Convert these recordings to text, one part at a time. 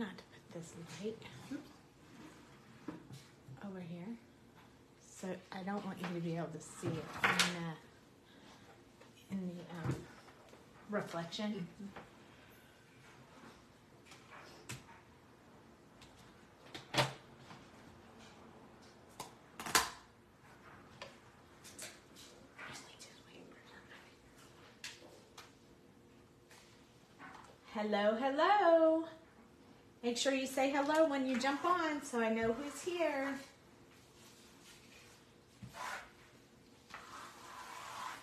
not to put this light over here. So I don't want you to be able to see it in the, in the um, reflection. Hello, hello. Make sure you say hello when you jump on so I know who's here.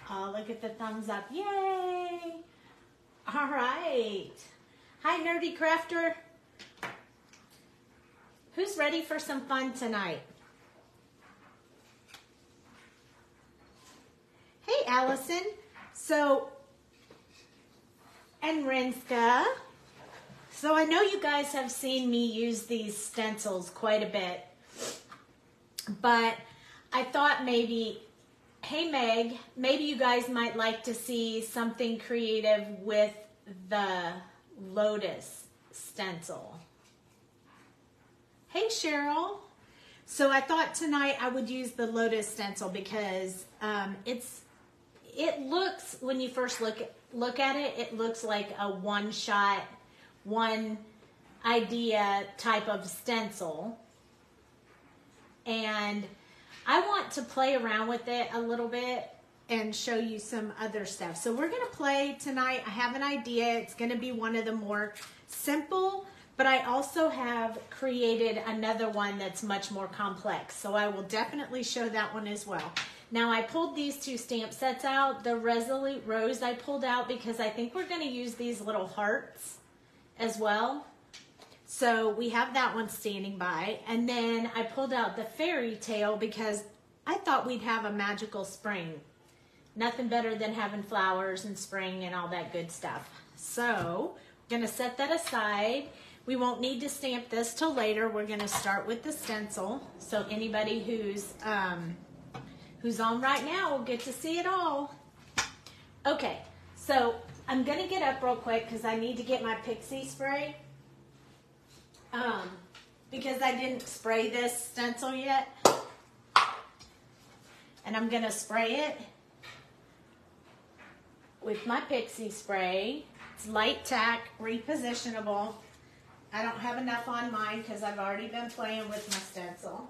Oh, look at the thumbs up. Yay! All right. Hi, Nerdy Crafter. Who's ready for some fun tonight? Hey, Allison. So, and Renska. So I know you guys have seen me use these stencils quite a bit, but I thought maybe, hey Meg, maybe you guys might like to see something creative with the lotus stencil. Hey Cheryl. So I thought tonight I would use the lotus stencil because um, it's it looks when you first look look at it, it looks like a one shot one idea type of stencil. And I want to play around with it a little bit and show you some other stuff. So we're gonna play tonight. I have an idea. It's gonna be one of the more simple, but I also have created another one that's much more complex. So I will definitely show that one as well. Now I pulled these two stamp sets out. The Resolute Rose I pulled out because I think we're gonna use these little hearts as well. So we have that one standing by. And then I pulled out the fairy tale because I thought we'd have a magical spring. Nothing better than having flowers and spring and all that good stuff. So we're gonna set that aside. We won't need to stamp this till later. We're gonna start with the stencil. So anybody who's um, who's on right now will get to see it all. Okay, so I'm gonna get up real quick because I need to get my pixie spray. Um, because I didn't spray this stencil yet. And I'm gonna spray it with my pixie spray. It's light tack, repositionable. I don't have enough on mine because I've already been playing with my stencil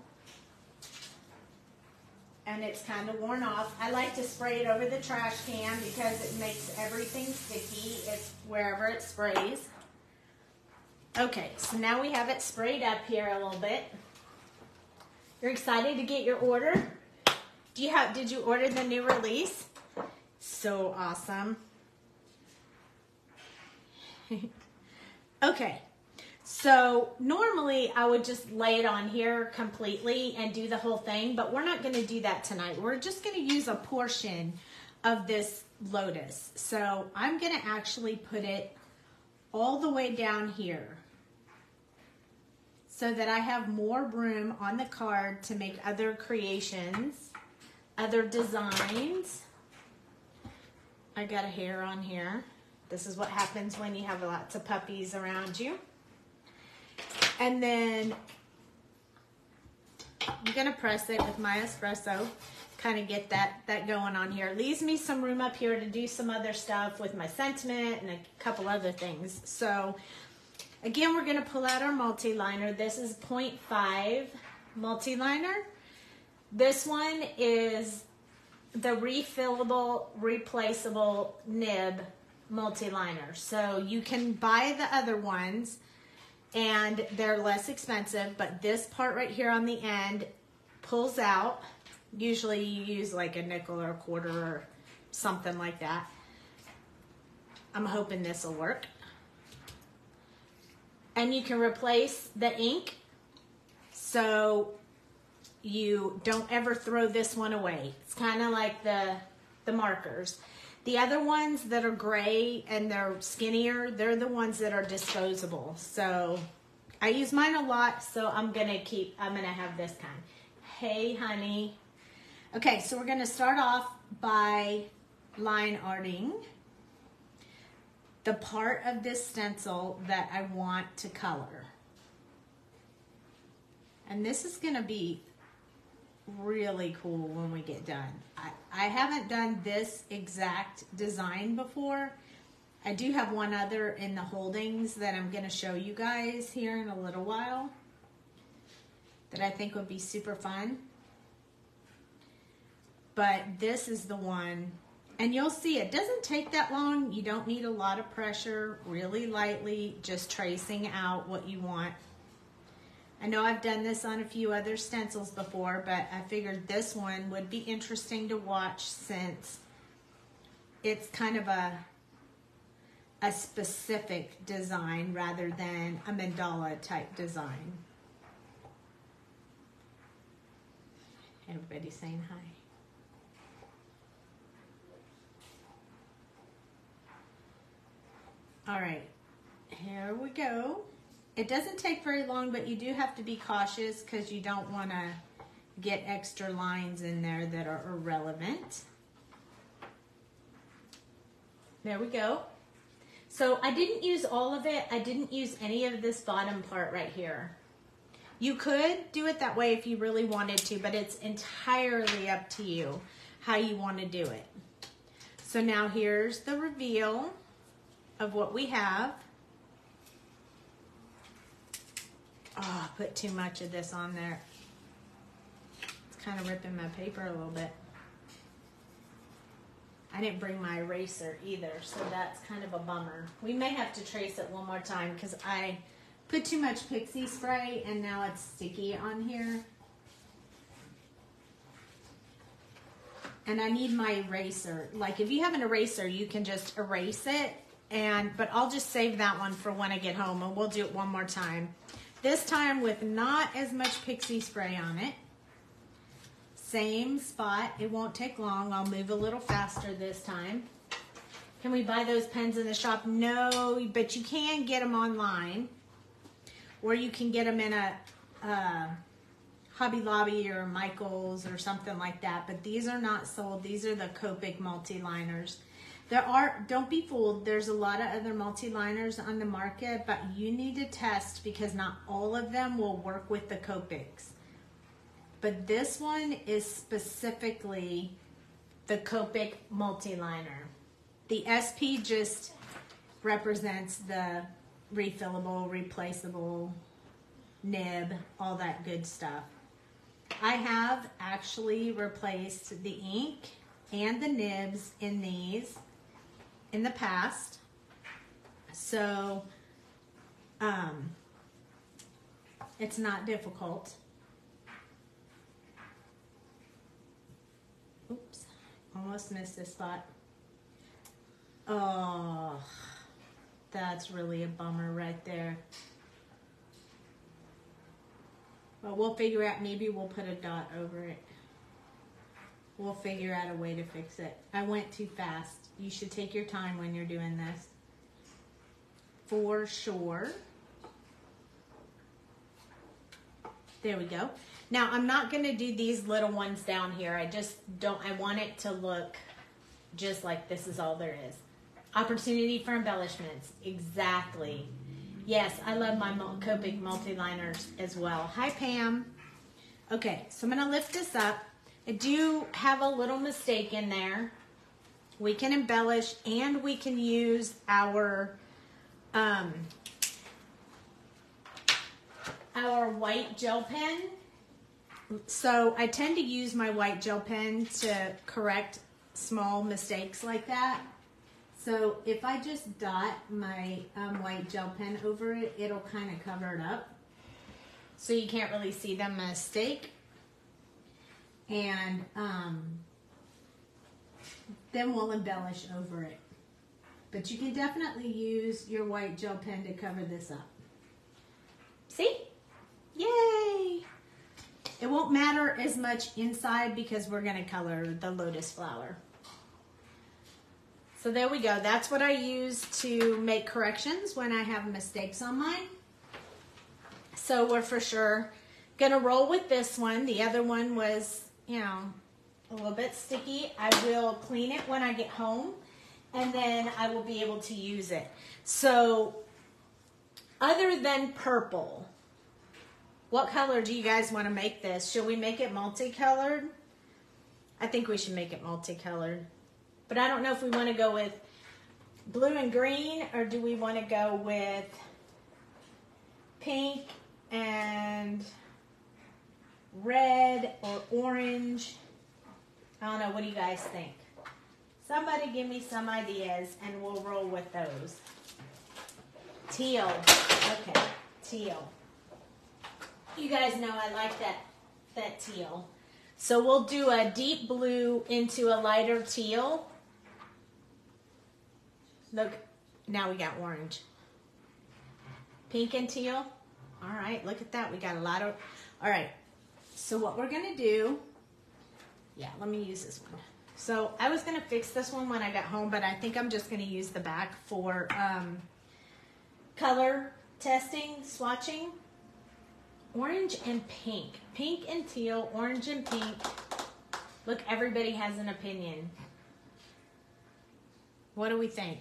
and it's kind of worn off. I like to spray it over the trash can because it makes everything sticky it's wherever it sprays. Okay, so now we have it sprayed up here a little bit. You're excited to get your order? Do you have did you order the new release? So awesome. okay. So normally I would just lay it on here completely and do the whole thing, but we're not gonna do that tonight. We're just gonna use a portion of this lotus. So I'm gonna actually put it all the way down here so that I have more room on the card to make other creations, other designs. I got a hair on here. This is what happens when you have lots of puppies around you. And then I'm gonna press it with my espresso, kind of get that, that going on here. Leaves me some room up here to do some other stuff with my sentiment and a couple other things. So again, we're gonna pull out our multi-liner. This is 0.5 multi-liner. This one is the refillable, replaceable nib multi-liner. So you can buy the other ones and they're less expensive, but this part right here on the end pulls out. Usually you use like a nickel or a quarter or something like that. I'm hoping this will work. And you can replace the ink so you don't ever throw this one away. It's kind of like the, the markers. The other ones that are gray and they're skinnier, they're the ones that are disposable. So I use mine a lot, so I'm gonna keep, I'm gonna have this kind. Hey, honey. Okay, so we're gonna start off by line arting the part of this stencil that I want to color. And this is to be really cool when we get done. I, I haven't done this exact design before. I do have one other in the holdings that I'm going to show you guys here in a little while that I think would be super fun. But this is the one, and you'll see it doesn't take that long. You don't need a lot of pressure, really lightly, just tracing out what you want. I know I've done this on a few other stencils before, but I figured this one would be interesting to watch since it's kind of a a specific design rather than a mandala type design. Everybody saying hi. All right, here we go. It doesn't take very long, but you do have to be cautious because you don't want to get extra lines in there that are irrelevant. There we go. So I didn't use all of it. I didn't use any of this bottom part right here. You could do it that way if you really wanted to, but it's entirely up to you how you want to do it. So now here's the reveal of what we have. Oh, I put too much of this on there. It's kind of ripping my paper a little bit. I didn't bring my eraser either, so that's kind of a bummer. We may have to trace it one more time because I put too much pixie spray and now it's sticky on here. And I need my eraser. Like if you have an eraser, you can just erase it and but I'll just save that one for when I get home and we'll do it one more time. This time with not as much pixie spray on it. Same spot. It won't take long. I'll move a little faster this time. Can we buy those pens in the shop? No, but you can get them online. Or you can get them in a uh, Hobby Lobby or Michael's or something like that. But these are not sold. These are the Copic multi-liners. There are, don't be fooled, there's a lot of other multi-liners on the market, but you need to test because not all of them will work with the Copics. But this one is specifically the Copic multi-liner. The SP just represents the refillable, replaceable, nib, all that good stuff. I have actually replaced the ink and the nibs in these in the past. So, um, it's not difficult. Oops, almost missed this spot. Oh, that's really a bummer right there. But we'll figure out, maybe we'll put a dot over it. We'll figure out a way to fix it. I went too fast. You should take your time when you're doing this. For sure. There we go. Now, I'm not going to do these little ones down here. I just don't, I want it to look just like this is all there is. Opportunity for embellishments. Exactly. Yes, I love my Copic multi-liners as well. Hi, Pam. Okay, so I'm going to lift this up. I do have a little mistake in there. We can embellish and we can use our um, our white gel pen. So I tend to use my white gel pen to correct small mistakes like that. So if I just dot my um, white gel pen over it, it'll kind of cover it up. So you can't really see the mistake and um, then we'll embellish over it. But you can definitely use your white gel pen to cover this up. See? Yay! It won't matter as much inside because we're going to color the lotus flower. So there we go. That's what I use to make corrections when I have mistakes on mine. So we're for sure going to roll with this one. The other one was you know, a little bit sticky. I will clean it when I get home and then I will be able to use it. So other than purple, What color do you guys want to make this? Should we make it multicolored? I think we should make it multicolored. But I don't know if we want to go with blue and green or do we want to go with pink and red or orange. I don't know. What do you guys think? Somebody give me some ideas and we'll roll with those. Teal. Okay, teal. You guys know I like that that teal. So we'll do a deep blue into a lighter teal. Look, now we got orange. Pink and teal. All right, look at that. We got a lot of, all right. So what we're gonna do, yeah, let me use this one. So I was gonna fix this one when I got home, but I think I'm just gonna use the back for um, color testing, swatching. Orange and pink. Pink and teal, orange and pink. Look, everybody has an opinion. What do we think?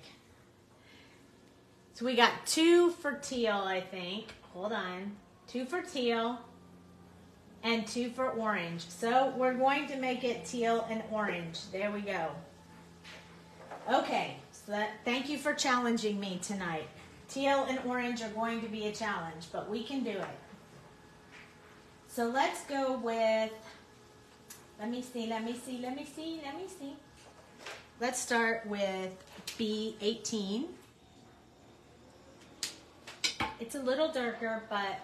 So we got two for teal, I think. Hold on. Two for teal and two for orange. So we're going to make it teal and orange. There we go. Okay, so that, thank you for challenging me tonight. Teal and orange are going to be a challenge, but we can do it. So let's go with, let me see, let me see, let me see, let me see. Let's start with B18. It's a little darker, but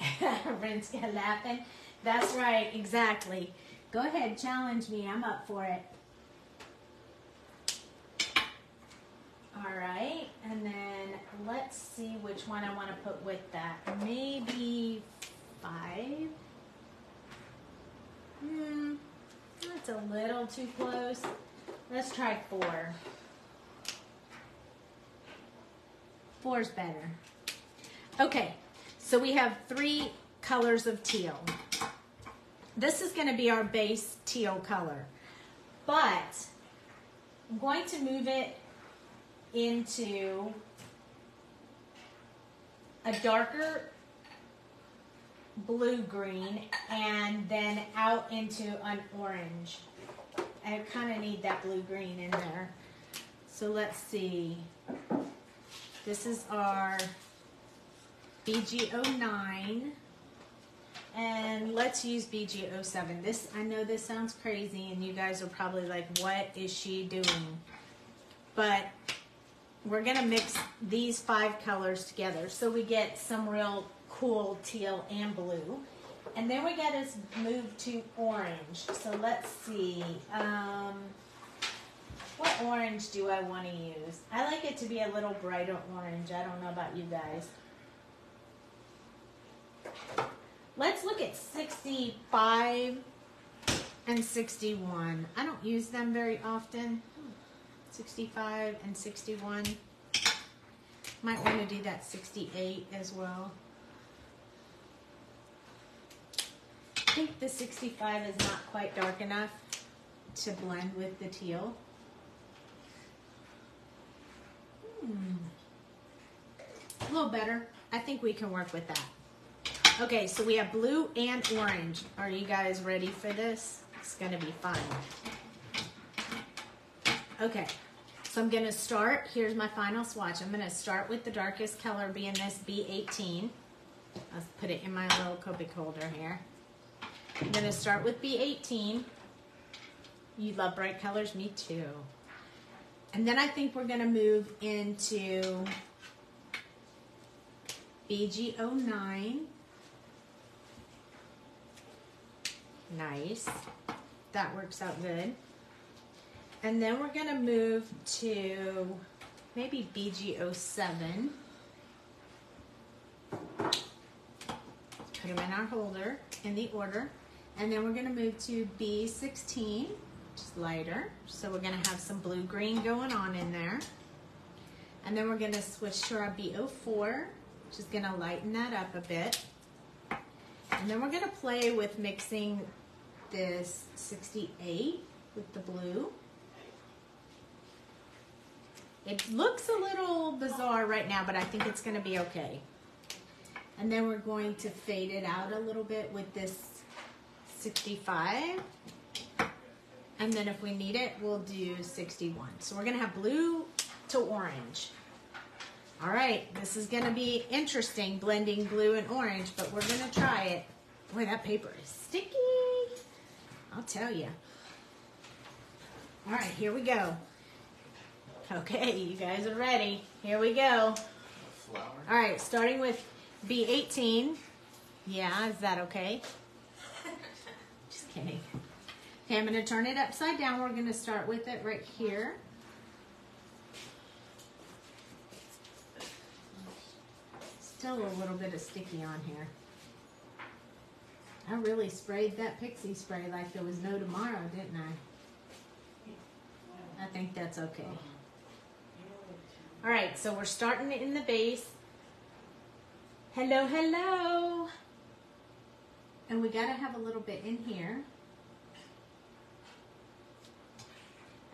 Rinska laughing. That's right, exactly. Go ahead, challenge me. I'm up for it. All right, and then let's see which one I want to put with that. Maybe five. Hmm, that's a little too close. Let's try four. Four's better. Okay, so we have three colors of teal. This is going to be our base teal color, but I'm going to move it into a darker blue green and then out into an orange. I kind of need that blue green in there. So let's see. This is our BG09. And let's use BG07. This I know this sounds crazy and you guys are probably like, what is she doing? But we're gonna mix these five colors together so we get some real cool teal and blue. And then we gotta move to orange. So let's see. Um, what orange do I want to use? I like it to be a little brighter orange. I don't know about you guys. Let's look at 65 and 61. I don't use them very often. 65 and 61. Might want to do that 68 as well. I think the 65 is not quite dark enough to blend with the teal. Hmm. A little better. I think we can work with that. Okay, so we have blue and orange. Are you guys ready for this? It's gonna be fun. Okay, so I'm gonna start, here's my final swatch. I'm gonna start with the darkest color being this B18. Let's put it in my little Copic holder here. I'm gonna start with B18. You love bright colors? Me too. And then I think we're gonna move into BG09. Nice. That works out good. And then we're going to move to maybe BG07. Put them in our holder in the order. And then we're going to move to B16, just lighter. So we're going to have some blue-green going on in there. And then we're going to switch to our B04, which is going to lighten that up a bit. And then we're going to play with mixing this 68 with the blue. It looks a little bizarre right now, but I think it's going to be okay. And then we're going to fade it out a little bit with this 65. And then if we need it, we'll do 61. So we're gonna have blue to orange. All right, this is gonna be interesting, blending blue and orange, but we're gonna try it. Boy, that paper is sticky. I'll tell you. All right, here we go. Okay, you guys are ready. Here we go. Flower. All right, starting with B18. Yeah, is that okay? Just kidding. Okay, I'm going to turn it upside down. We're going to start with it right here. Still a little bit of sticky on here. I really sprayed that pixie spray like there was no tomorrow, didn't I? I think that's okay. All right, so we're starting in the base. Hello, hello. And we gotta have a little bit in here.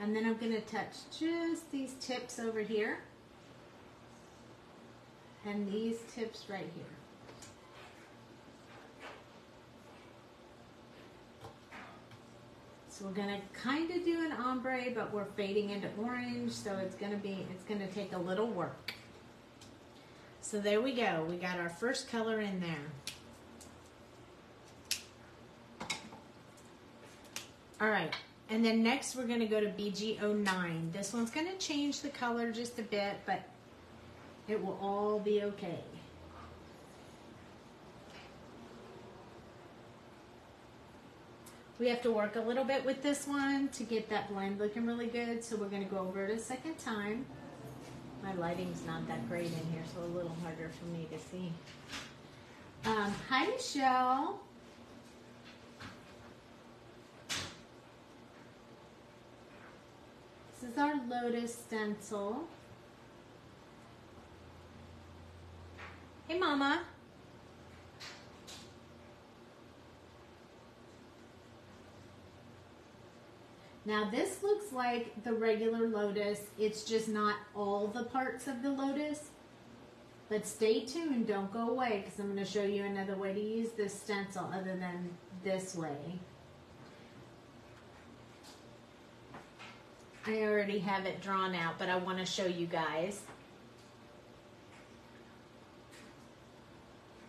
And then I'm gonna touch just these tips over here. And these tips right here. So we're gonna kind of do an ombre, but we're fading into orange, so it's gonna be, it's gonna take a little work. So there we go. We got our first color in there. All right, and then next we're gonna go to BG09. This one's gonna change the color just a bit, but it will all be okay. We have to work a little bit with this one to get that blend looking really good, so we're gonna go over it a second time. My lighting's not that great in here, so a little harder for me to see. Um, hi, Michelle. This is our lotus stencil. Hey, Mama. Now this looks like the regular lotus. It's just not all the parts of the lotus. But stay tuned, don't go away because I'm going to show you another way to use this stencil other than this way. I already have it drawn out, but I want to show you guys.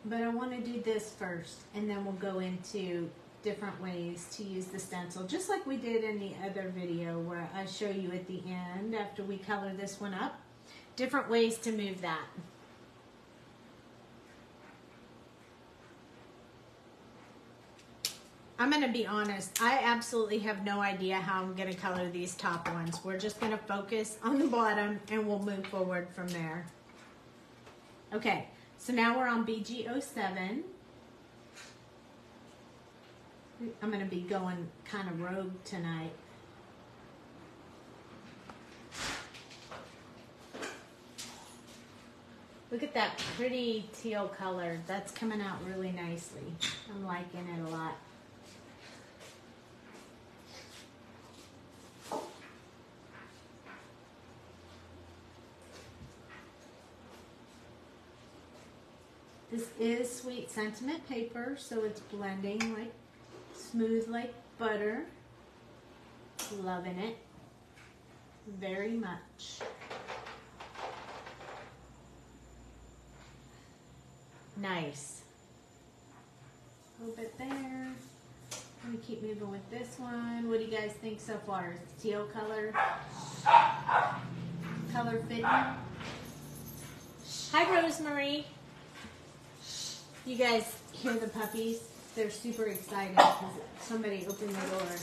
But I want to do this first, and then we'll go into different ways to use the stencil, just like we did in the other video where I show you at the end after we color this one up, different ways to move that. I'm going to be honest, I absolutely have no idea how I'm going to color these top ones. We're just going to focus on the bottom and we'll move forward from there. Okay, so now we're on BG07. I'm going to be going kind of rogue tonight. Look at that pretty teal color. That's coming out really nicely. I'm liking it a lot. This is sweet sentiment paper, so it's blending like smooth like butter. Loving it very much. Nice. A little bit there. Let me keep moving with this one. What do you guys think so far? Is teal color? Color fitting? Hi, Rosemary. You guys hear the puppies? They're super excited because somebody opened the door.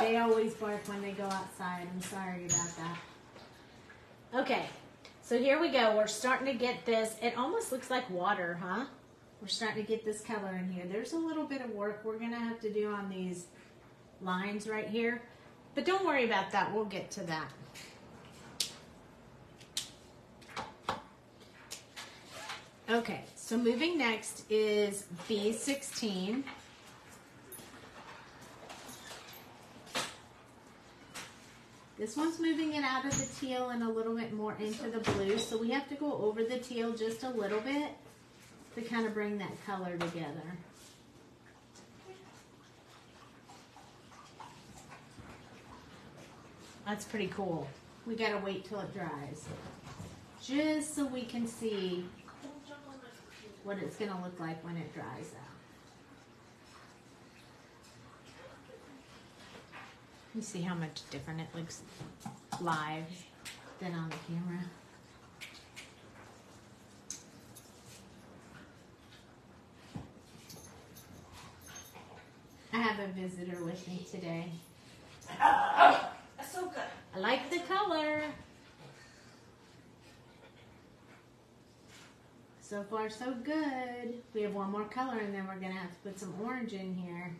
They always bark when they go outside. I'm sorry about that. Okay, so here we go. We're starting to get this. It almost looks like water, huh? We're starting to get this color in here. There's a little bit of work we're going to have to do on these lines right here. But don't worry about that. We'll get to that. Okay, so moving next is B16. This one's moving it out of the teal and a little bit more into the blue. So we have to go over the teal just a little bit to kind of bring that color together. That's pretty cool. We gotta wait till it dries. Just so we can see what it's gonna look like when it dries out. You see how much different it looks live than on the camera. I have a visitor with me today. So good. I like the color. So far, so good. We have one more color, and then we're gonna have to put some orange in here.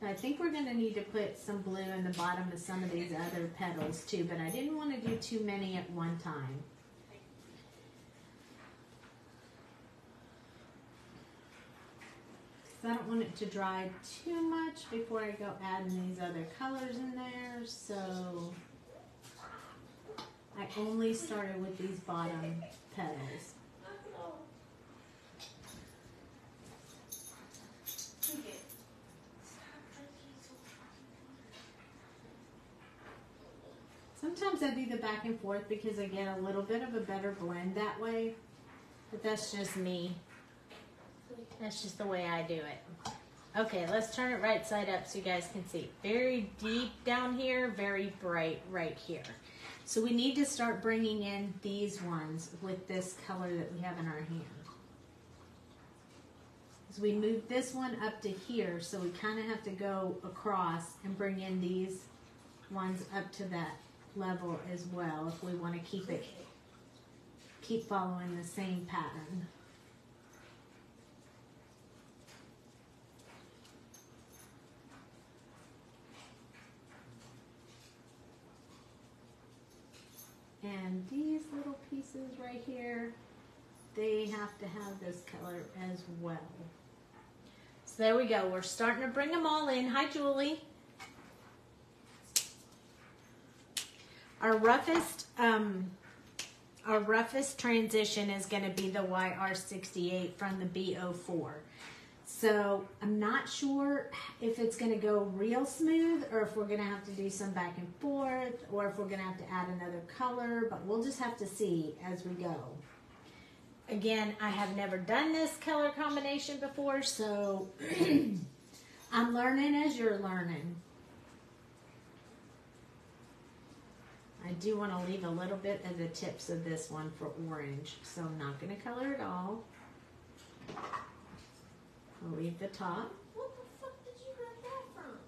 I think we're gonna need to put some blue in the bottom of some of these other petals too, but I didn't want to do too many at one time. I don't want it to dry too much before I go adding these other colors in there. So I only started with these bottom petals. Sometimes I do the back and forth because I get a little bit of a better blend that way. But that's just me. That's just the way I do it. Okay, let's turn it right side up so you guys can see. Very deep down here, very bright right here. So we need to start bringing in these ones with this color that we have in our hand. So we move this one up to here, so we kind of have to go across and bring in these ones up to that level as well if we want to keep it, keep following the same pattern. And these little pieces right here, they have to have this color as well. So there we go. We're starting to bring them all in. Hi, Julie. Our roughest, um, our roughest transition is going to be the YR68 from the B04. So I'm not sure if it's going to go real smooth or if we're going to have to do some back and forth or if we're going to have to add another color, but we'll just have to see as we go. Again, I have never done this color combination before, so I'm learning as you're learning. I do want to leave a little bit of the tips of this one for orange, so I'm not going to color it all. Leave the top. What the fuck did you get that from?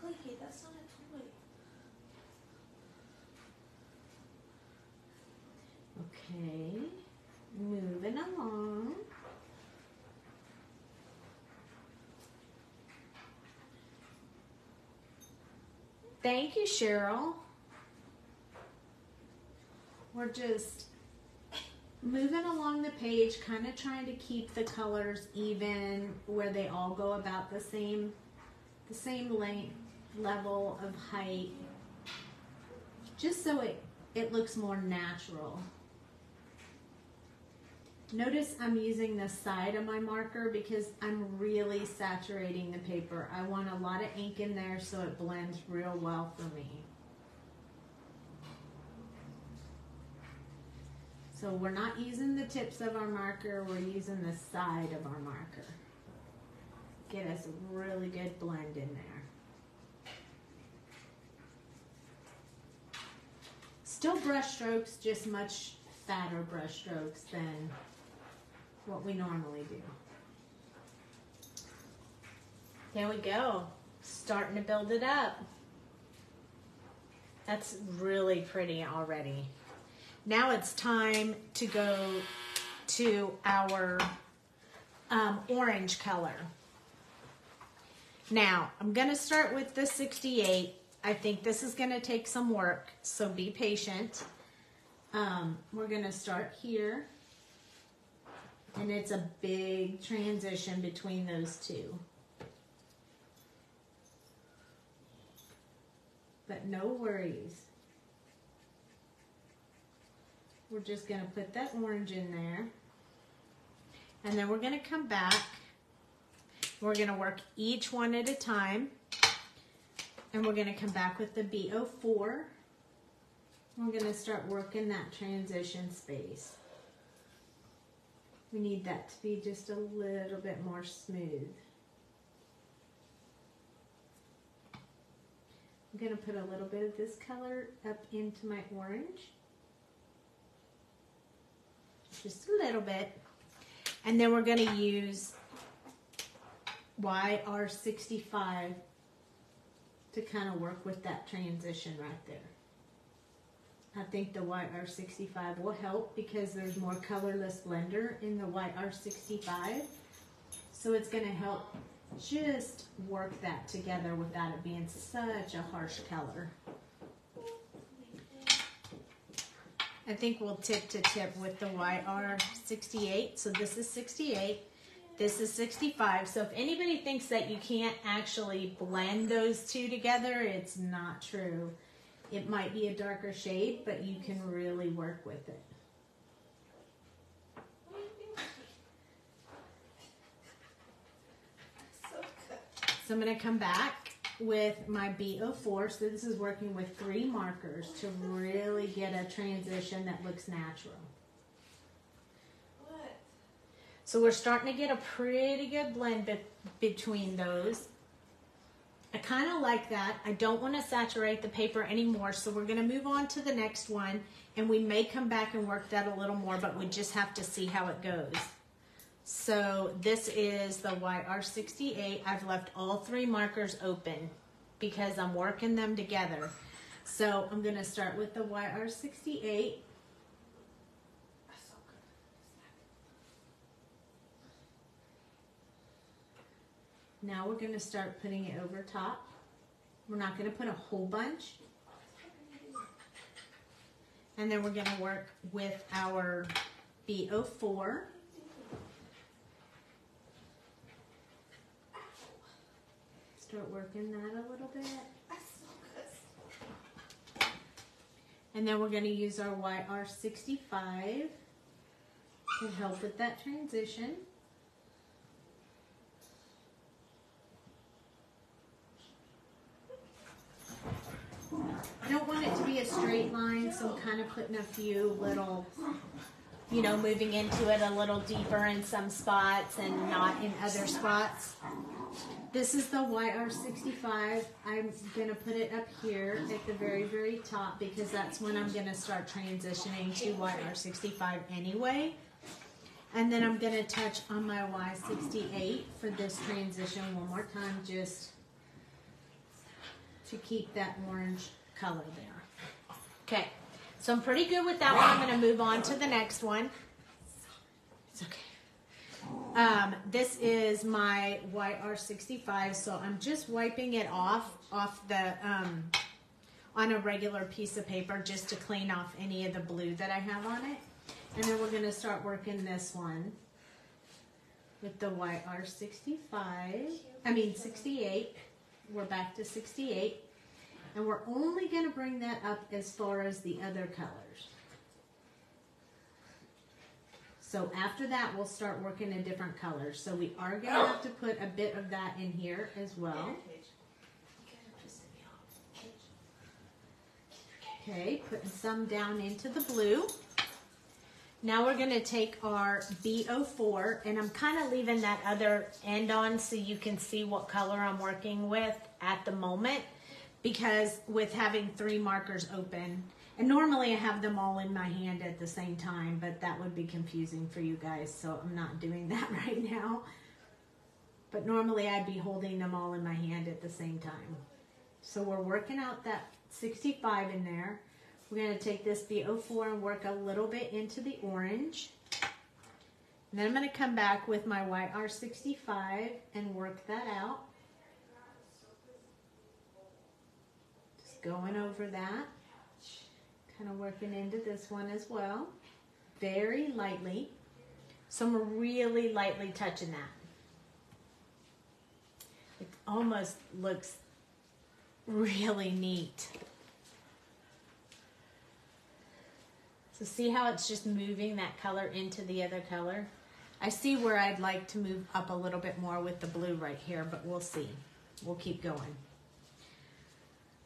Click it, that's not a toy. Okay, moving along. Thank you, Cheryl. We're just moving along the page, kind of trying to keep the colors even, where they all go about the same, the same length, level of height, just so it it looks more natural. Notice I'm using the side of my marker because I'm really saturating the paper. I want a lot of ink in there so it blends real well for me. So we're not using the tips of our marker, we're using the side of our marker. Get us a really good blend in there. Still brush strokes, just much fatter brush strokes than what we normally do. There we go. Starting to build it up. That's really pretty already. Now it's time to go to our um, orange color. Now, I'm going to start with the 68. I think this is going to take some work, so be patient. Um, we're going to start here. And it's a big transition between those two. But no worries. We're just gonna put that orange in there. And then we're gonna come back. We're gonna work each one at a time. And we're gonna come back with the B04. We're gonna start working that transition space. We need that to be just a little bit more smooth. I'm gonna put a little bit of this color up into my orange. Just a little bit. And then we're gonna use YR65 to kind of work with that transition right there. I think the YR65 will help because there's more colorless blender in the YR65. So it's gonna help just work that together without it being such a harsh color. I think we'll tip to tip with the YR68. So this is 68. This is 65. So if anybody thinks that you can't actually blend those two together, it's not true. It might be a darker shade, but you can really work with it. So I'm going to come back with my B04. So this is working with three markers to really get a transition that looks natural. What? So we're starting to get a pretty good blend be- between those. I kind of like that. I don't want to saturate the paper anymore, so we're going to move on to the next one, and we may come back and work that a little more, but we just have to see how it goes. So this is the YR68. I've left all three markers open because I'm working them together. So I'm going to start with the YR68. That's so good. Now we're going to start putting it over top. We're not going to put a whole bunch. And then we're going to work with our B04. Start working that a little bit. That's so good. And then we're going to use our YR65 to help with that transition. I don't want it to be a straight line, so I'm kind of putting a few little, you know, moving into it a little deeper in some spots and not in other spots. This is the YR65. I'm going to put it up here at the very, very top because that's when I'm going to start transitioning to YR65 anyway. And then I'm going to touch on my Y68 for this transition one more time just to keep that orange color there. Okay, so I'm pretty good with that one. I'm going to move on to the next one. It's okay. Um, this is my YR65, so I'm just wiping it off off the um, on a regular piece of paper just to clean off any of the blue that I have on it. And then we're going to start working this one with the YR65. I mean 68. We're back to 68. And we're only going to bring that up as far as the other colors. So after that, we'll start working in different colors. So we are going to have to put a bit of that in here as well. Okay, putting some down into the blue. Now we're going to take our B04 and I'm kind of leaving that other end on so you can see what color I'm working with at the moment because with having three markers open and normally I have them all in my hand at the same time but that would be confusing for you guys so I'm not doing that right now. But normally I'd be holding them all in my hand at the same time. So we're working out that 65 in there. We're going to take this B04 and work a little bit into the orange. And then I'm going to come back with my YR65 and work that out. Just going over that. Kind of working into this one as well. Very lightly. So I'm really lightly touching that. It almost looks really neat. So see how it's just moving that color into the other color? I see where I'd like to move up a little bit more with the blue right here, but we'll see. We'll keep going.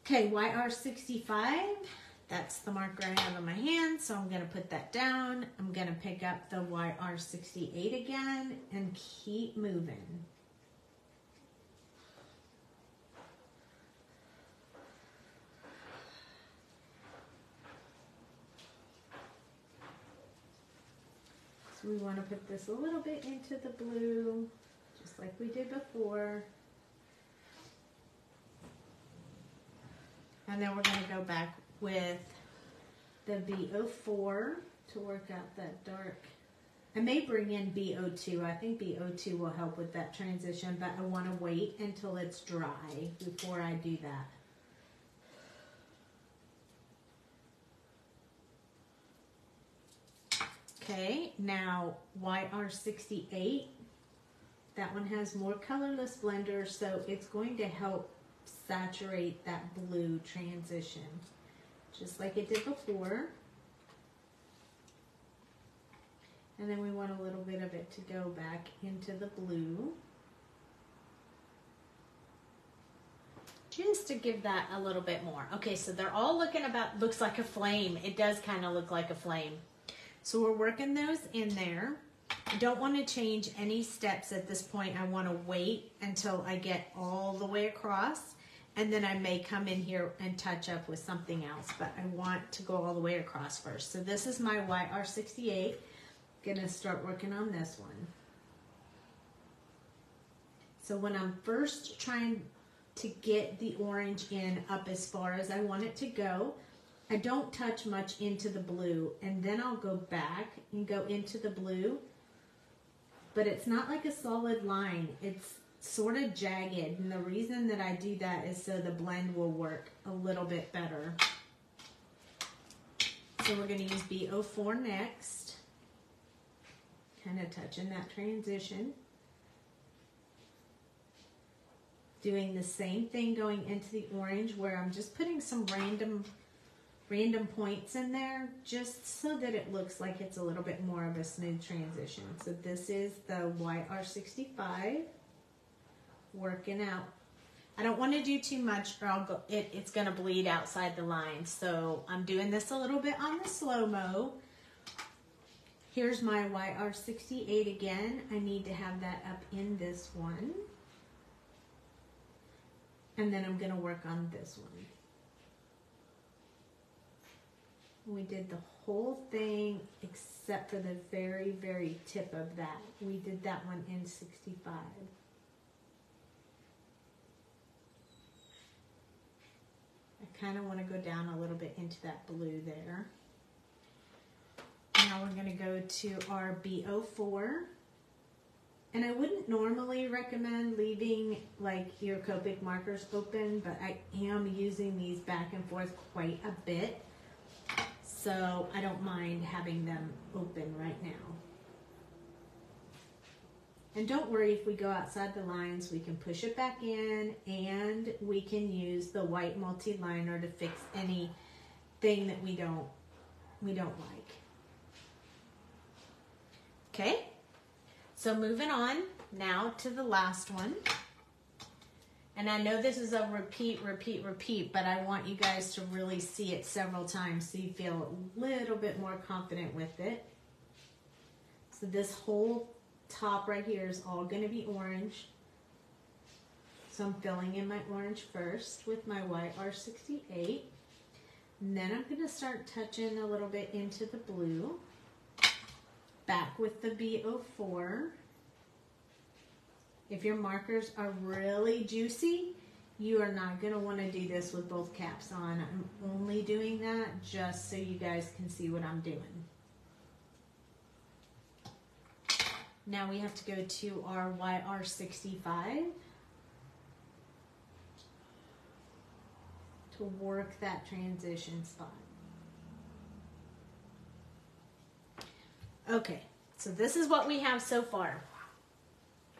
Okay, YR65, that's the marker I have in my hand, so I'm gonna put that down. I'm gonna pick up the YR68 again and keep moving. So we want to put this a little bit into the blue, just like we did before. And then we're going to go back with the B04 to work out that dark. I may bring in B02. I think B02 will help with that transition, but I want to wait until it's dry before I do that. Okay, now YR68, that one has more colorless blender, so it's going to help saturate that blue transition, just like it did before. And then we want a little bit of it to go back into the blue. Just to give that a little bit more. Okay, so they're all looking about, looks like a flame. It does kind of look like a flame. So we're working those in there. I don't want to change any steps at this point. I want to wait until I get all the way across and then I may come in here and touch up with something else, but I want to go all the way across first. So this is my YR68. Gonna start working on this one. So when I'm first trying to get the orange in up as far as I want it to go, I don't touch much into the blue and then I'll go back and go into the blue but it's not like a solid line it's sort of jagged and the reason that I do that is so the blend will work a little bit better. So we're going to use B04 next. Kind of touching that transition. Doing the same thing going into the orange where I'm just putting some random random points in there just so that it looks like it's a little bit more of a smooth transition. So this is the YR65 working out. I don't want to do too much or I'll go, it, it's going to bleed outside the line. So I'm doing this a little bit on the slow-mo. Here's my YR68 again. I need to have that up in this one. And then I'm going to work on this one. We did the whole thing except for the very, very tip of that. We did that one in 65. Kind of want to go down a little bit into that blue there. Now we're going to go to our B04. And I wouldn't normally recommend leaving like your Copic markers open, but I am using these back and forth quite a bit. So I don't mind having them open right now. And don't worry if we go outside the lines, we can push it back in and we can use the white multi-liner to fix anything that we don't, we don't like. Okay, so moving on now to the last one. And I know this is a repeat, repeat, repeat, but I want you guys to really see it several times so you feel a little bit more confident with it. So this whole top right here is all going to be orange. So I'm filling in my orange first with my YR68. And then I'm going to start touching a little bit into the blue. Back with the B04. If your markers are really juicy, you are not going to want to do this with both caps on. I'm only doing that just so you guys can see what I'm doing. Now we have to go to our YR65 to work that transition spot. Okay, so this is what we have so far.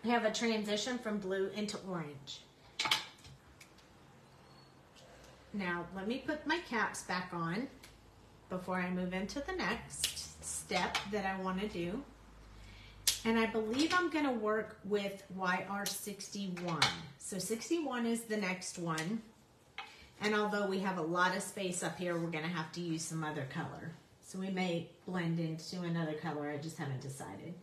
We have a transition from blue into orange. Now, let me put my caps back on before I move into the next step that I want to do. And I believe I'm going to work with YR61. So 61 is the next one. And although we have a lot of space up here, we're going to have to use some other color. So we may blend into another color. I just haven't decided.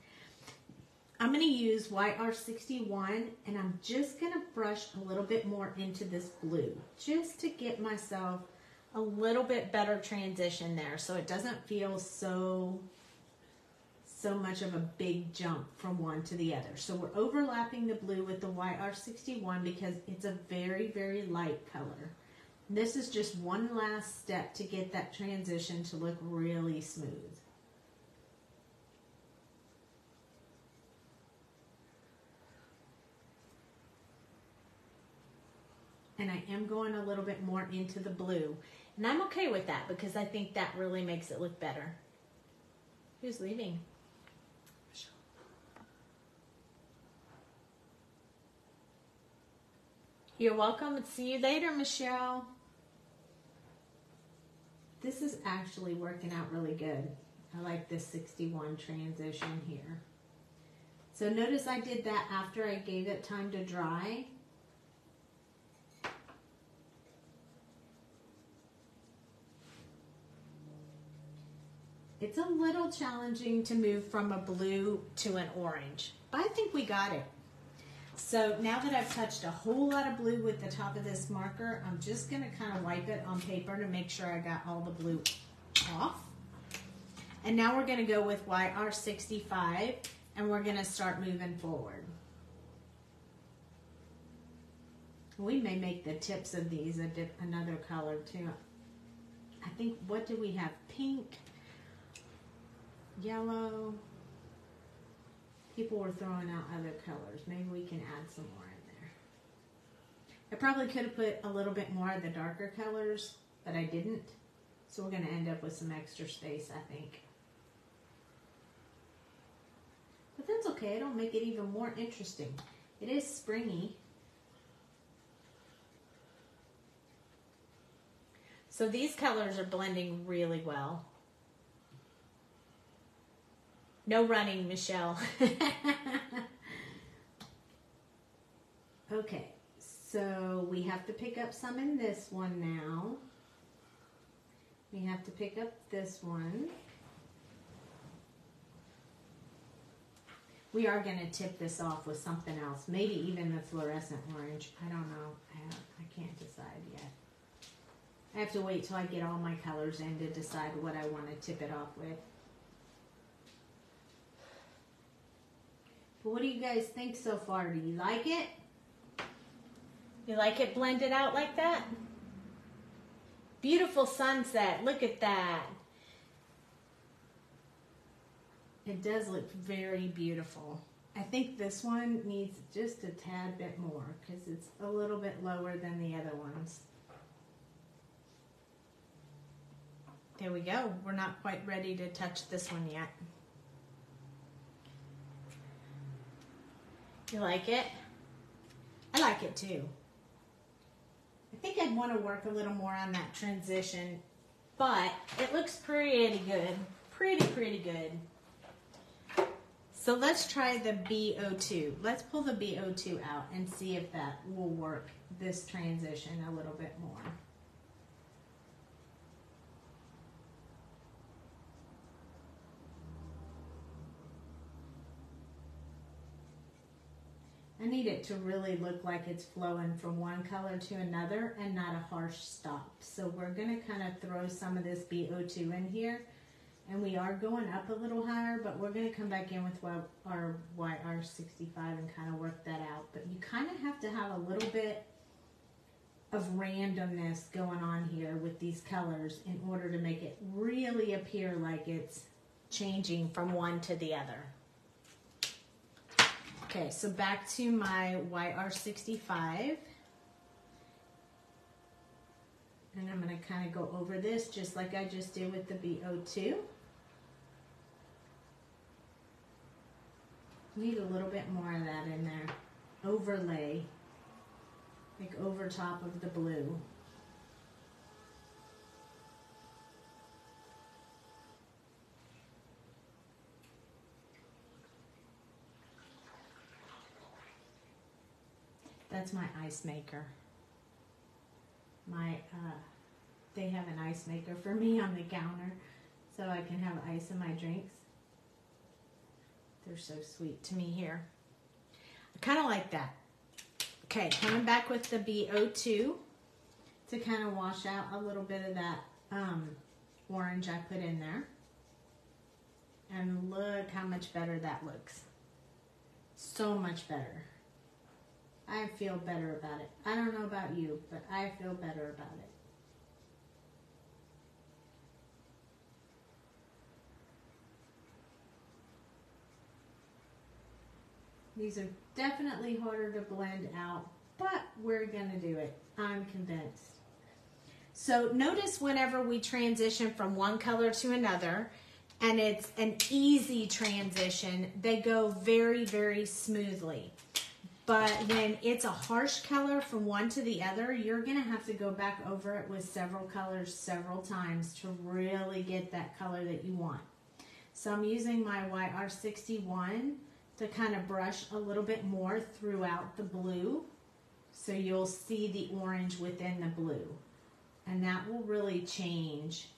I'm going to use YR61 and I'm just going to brush a little bit more into this blue just to get myself a little bit better transition there so it doesn't feel so so much of a big jump from one to the other. So we're overlapping the blue with the YR61 because it's a very, very light color. This is just one last step to get that transition to look really smooth. And I am going a little bit more into the blue. And I'm okay with that because I think that really makes it look better. Who's leaving? You're welcome. See you later, Michelle. This is actually working out really good. I like this 61 transition here. So notice I did that after I gave it time to dry. It's a little challenging to move from a blue to an orange, but I think we got it. So now that I've touched a whole lot of blue with the top of this marker, I'm just going to kind of wipe it on paper to make sure I got all the blue off. And now we're going to go with YR65 and we're going to start moving forward. We may make the tips of these a another color too. I think, what do we have? Pink, yellow, people were throwing out other colors. Maybe we can add some more in there. I probably could have put a little bit more of the darker colors, but I didn't. So we're going to end up with some extra space, I think. But that's okay. It'll make it even more interesting. It is springy. So these colors are blending really well. No running, Michelle. okay, so we have to pick up some in this one now. We have to pick up this one. We are going to tip this off with something else, maybe even the fluorescent orange. I don't know. I, I can't decide yet. I have to wait till I get all my colors in to decide what I want to tip it off with. But what do you guys think so far? Do you like it? You like it blended out like that? Beautiful sunset. Look at that. It does look very beautiful. I think this one needs just a tad bit more because it's a little bit lower than the other ones. There we go. We're not quite ready to touch this one yet. You like it? I like it too. I think I'd want to work a little more on that transition, but it looks pretty good. Pretty, pretty good. So let's try the B02. Let's pull the B02 out and see if that will work this transition a little bit more. I need it to really look like it's flowing from one color to another and not a harsh stop. So we're going to kind of throw some of this B02 in here. And we are going up a little higher, but we're going to come back in with our YR65 and kind of work that out. But you kind of have to have a little bit of randomness going on here with these colors in order to make it really appear like it's changing from one to the other. Okay, so back to my YR65. And I'm going to kind of go over this just like I just did with the B02. Need a little bit more of that in there. Overlay, like over top of the blue. That's my ice maker. My, uh, they have an ice maker for me on the counter so I can have ice in my drinks. They're so sweet to me here. I kind of like that. Okay, coming back with the B02 to kind of wash out a little bit of that um, orange I put in there. And look how much better that looks. So much better. I feel better about it. I don't know about you, but I feel better about it. These are definitely harder to blend out, but we're going to do it. I'm convinced. So notice whenever we transition from one color to another, and it's an easy transition, they go very, very smoothly. But when it's a harsh color from one to the other, you're gonna have to go back over it with several colors several times to really get that color that you want. So I'm using my YR61 to kind of brush a little bit more throughout the blue. So you'll see the orange within the blue. And that will really change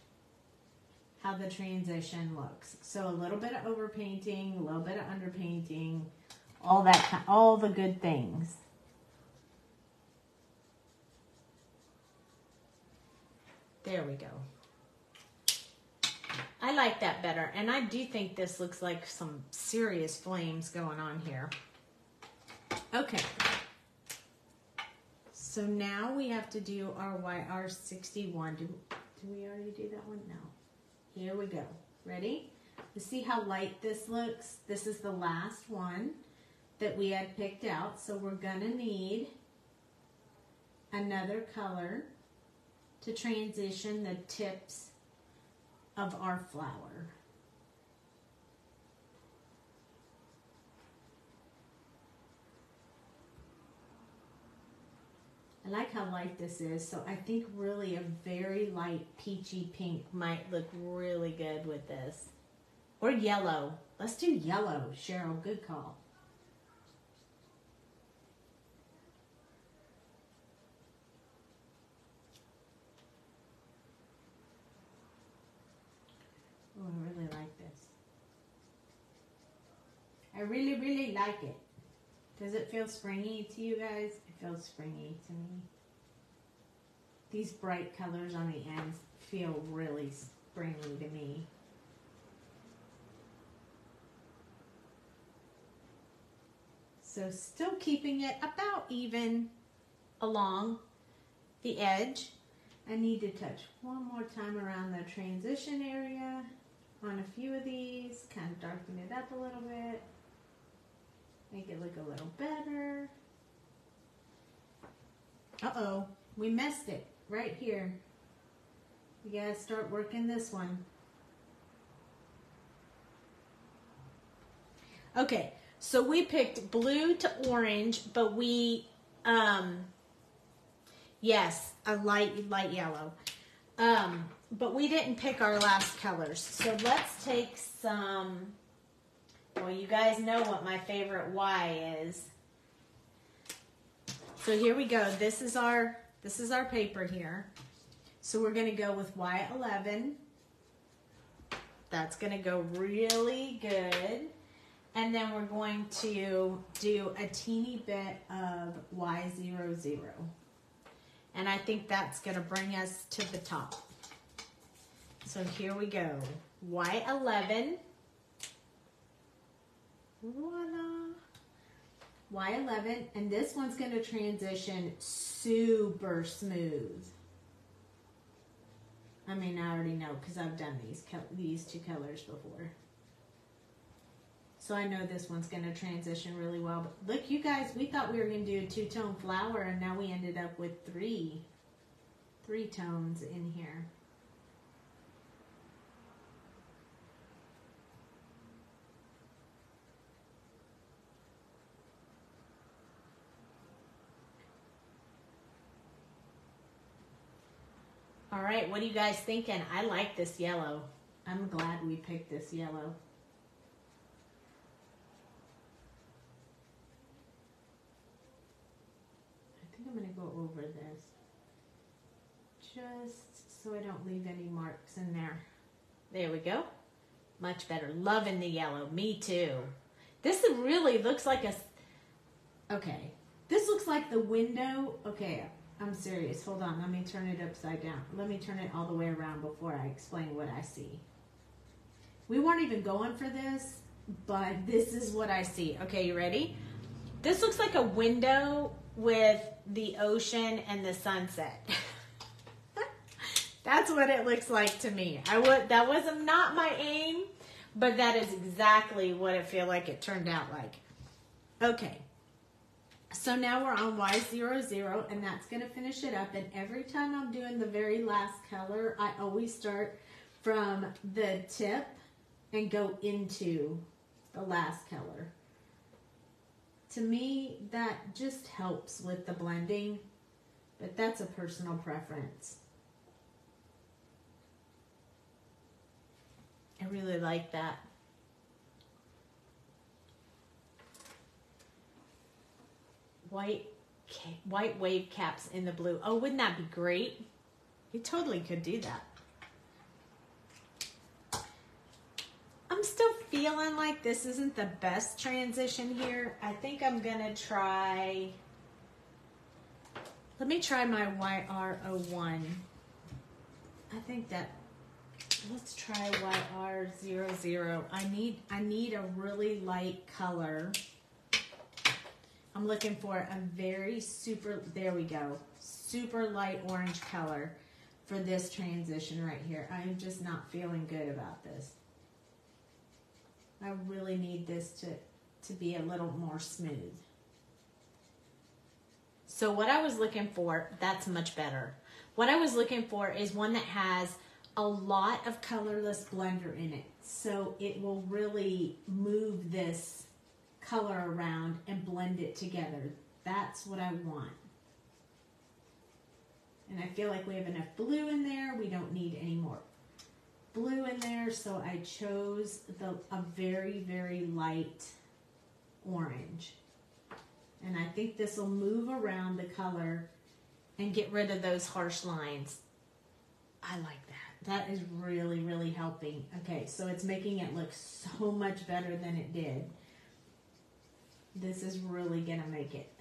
how the transition looks. So a little bit of overpainting, a little bit of underpainting, all that, all the good things. There we go. I like that better. And I do think this looks like some serious flames going on here. Okay. So now we have to do our YR61. Do, do we already do that one? No. Here we go. Ready? You see how light this looks? This is the last one that we had picked out. So we're going to need another color to transition the tips of our flower. I like how light this is, so I think really a very light peachy pink might look really good with this. Or yellow. Let's do yellow, Cheryl. Good call. I really like this. I really, really like it. Does it feel springy to you guys? It feels springy to me. These bright colors on the ends feel really springy to me. So still keeping it about even along the edge. I need to touch one more time around the transition area on a few of these, kind of darken it up a little bit, make it look a little better. Uh-oh, we messed it right here. We gotta start working this one. Okay, so we picked blue to orange, but we, um, yes, a light, light yellow. Um, but we didn't pick our last colors. So let's take some, well, you guys know what my favorite Y is. So here we go. This is our, this is our paper here. So we're gonna go with Y11. That's gonna go really good. And then we're going to do a teeny bit of Y00. And I think that's gonna bring us to the top. So here we go. Y11. Voila. Y11. And this one's going to transition super smooth. I mean, I already know because I've done these these two colors before. So I know this one's going to transition really well. But look, you guys, we thought we were going to do a two-tone flower, and now we ended up with three, three tones in here. All right, what are you guys thinking? I like this yellow. I'm glad we picked this yellow. I think I'm going to go over this. Just so I don't leave any marks in there. There we go. Much better. Loving the yellow. Me too. This really looks like a. Okay. This looks like the window. Okay, I'm serious. Hold on. Let me turn it upside down. Let me turn it all the way around before I explain what I see. We weren't even going for this, but this is what I see. Okay, you ready? This looks like a window with the ocean and the sunset. That's what it looks like to me. I would that was not my aim, but that is exactly what it feel like it turned out like. Okay. So now we're on Y00 and that's going to finish it up and every time I'm doing the very last color, I always start from the tip and go into the last color. To me, that just helps with the blending, but that's a personal preference. I really like that. White white wave caps in the blue. Oh, wouldn't that be great? You totally could do that. I'm still feeling like this isn't the best transition here. I think I'm gonna try, let me try my YR01. I think that let's try YR00. I need I need a really light color. I'm looking for a very super, there we go, super light orange color for this transition right here. I am just not feeling good about this. I really need this to, to be a little more smooth. So what I was looking for, that's much better. What I was looking for is one that has a lot of colorless blender in it. So it will really move this color around and blend it together. That's what I want. And I feel like we have enough blue in there. We don't need any more blue in there. So I chose the a very, very light orange. And I think this will move around the color and get rid of those harsh lines. I like that. That is really, really helping. Okay, so it's making it look so much better than it did. This is really going to make it.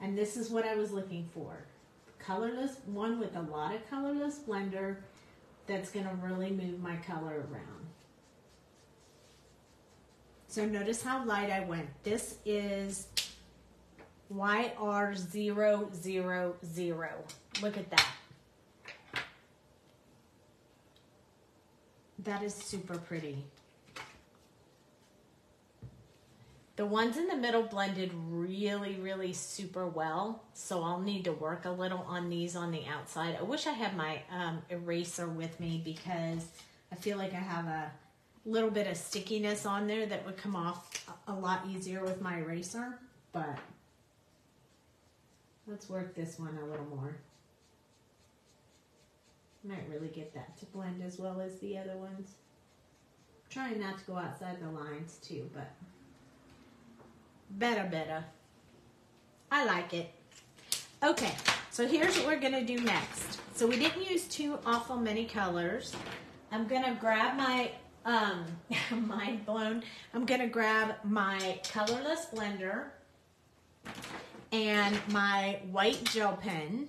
And this is what I was looking for. Colorless, one with a lot of colorless blender that's going to really move my color around. So notice how light I went. This is YR000. Look at that. That is super pretty. The ones in the middle blended really, really super well. So I'll need to work a little on these on the outside. I wish I had my um, eraser with me because I feel like I have a little bit of stickiness on there that would come off a lot easier with my eraser. But let's work this one a little more. Might really get that to blend as well as the other ones. trying not to go outside the lines too, but better, better. I like it. Okay, so here's what we're gonna do next. So we didn't use too awful many colors. I'm gonna grab my, um, mind blown. I'm gonna grab my colorless blender and my white gel pen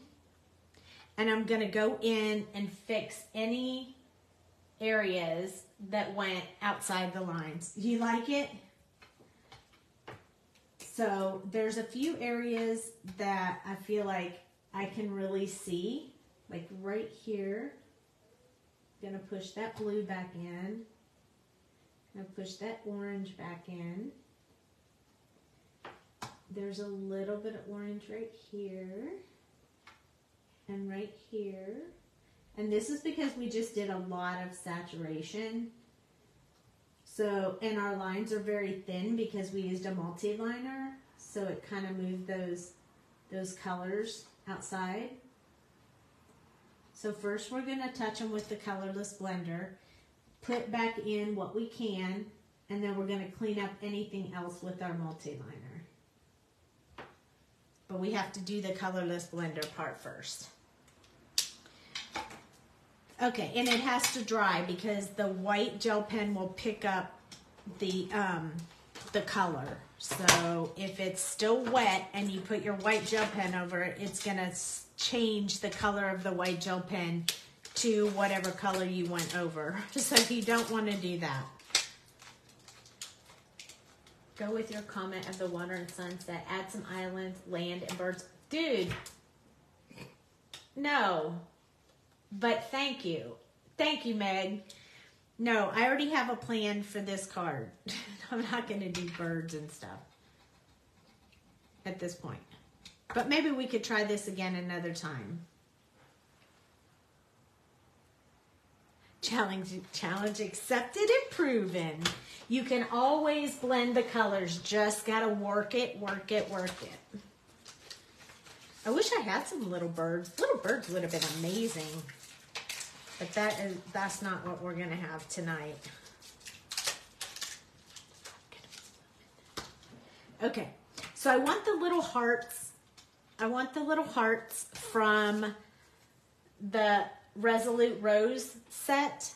and I'm gonna go in and fix any areas that went outside the lines. You like it? So there's a few areas that I feel like I can really see, like right here. I'm gonna push that blue back in. I'm gonna push that orange back in. There's a little bit of orange right here and right here. And this is because we just did a lot of saturation. So, and our lines are very thin because we used a multi-liner. So it kind of moved those, those colors outside. So first we're going to touch them with the colorless blender, put back in what we can, and then we're going to clean up anything else with our multi-liner but we have to do the colorless blender part first. Okay, and it has to dry because the white gel pen will pick up the um, the color. So if it's still wet and you put your white gel pen over it, it's gonna change the color of the white gel pen to whatever color you went over. So you don't want to do that. Go with your comment of the water and sunset. Add some islands, land, and birds. Dude, no. But thank you. Thank you, Meg. No, I already have a plan for this card. I'm not going to do birds and stuff at this point. But maybe we could try this again another time. Challenge, challenge accepted and proven. You can always blend the colors. Just got to work it, work it, work it. I wish I had some little birds. Little birds would have been amazing. But that is that's not what we're gonna have tonight. Okay, so I want the little hearts. I want the little hearts from the Resolute Rose set